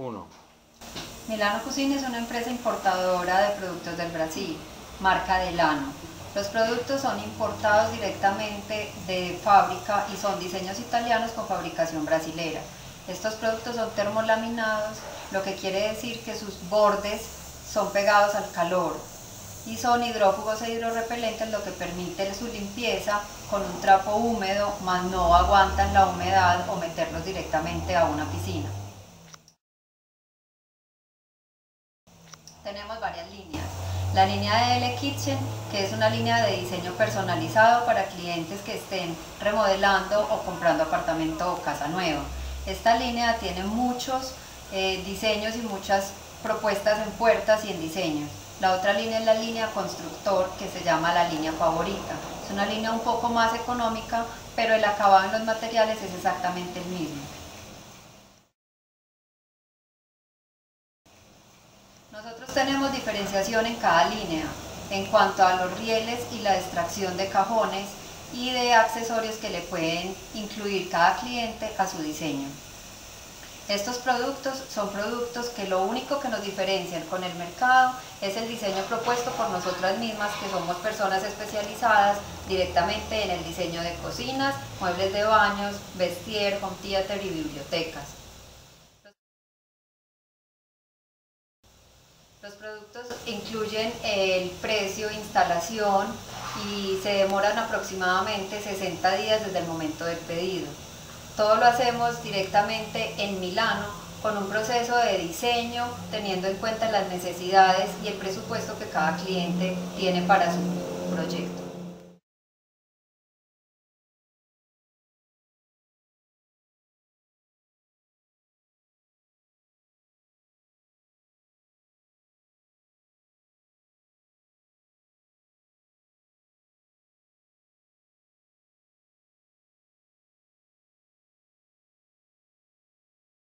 1. Milano Cucina es una empresa importadora de productos del Brasil, marca Delano. Los productos son importados directamente de fábrica y son diseños italianos con fabricación brasilera. Estos productos son termolaminados, lo que quiere decir que sus bordes son pegados al calor y son hidrófugos e hidrorrepelentes, lo que permite su limpieza con un trapo húmedo, mas no aguantan la humedad o meterlos directamente a una piscina. Tenemos varias líneas. La línea de L Kitchen, que es una línea de diseño personalizado para clientes que estén remodelando o comprando apartamento o casa nueva. Esta línea tiene muchos eh, diseños y muchas propuestas en puertas y en diseño. La otra línea es la línea constructor que se llama la línea favorita. Es una línea un poco más económica, pero el acabado en los materiales es exactamente el mismo. Nosotros tenemos diferenciación en cada línea en cuanto a los rieles y la extracción de cajones y de accesorios que le pueden incluir cada cliente a su diseño. Estos productos son productos que lo único que nos diferencian con el mercado es el diseño propuesto por nosotras mismas, que somos personas especializadas directamente en el diseño de cocinas, muebles de baños, vestier, home theater y bibliotecas. Los productos incluyen el precio, instalación y se demoran aproximadamente 60 días desde el momento del pedido. Todo lo hacemos directamente en Milano con un proceso de diseño teniendo en cuenta las necesidades y el presupuesto que cada cliente tiene para su proyecto.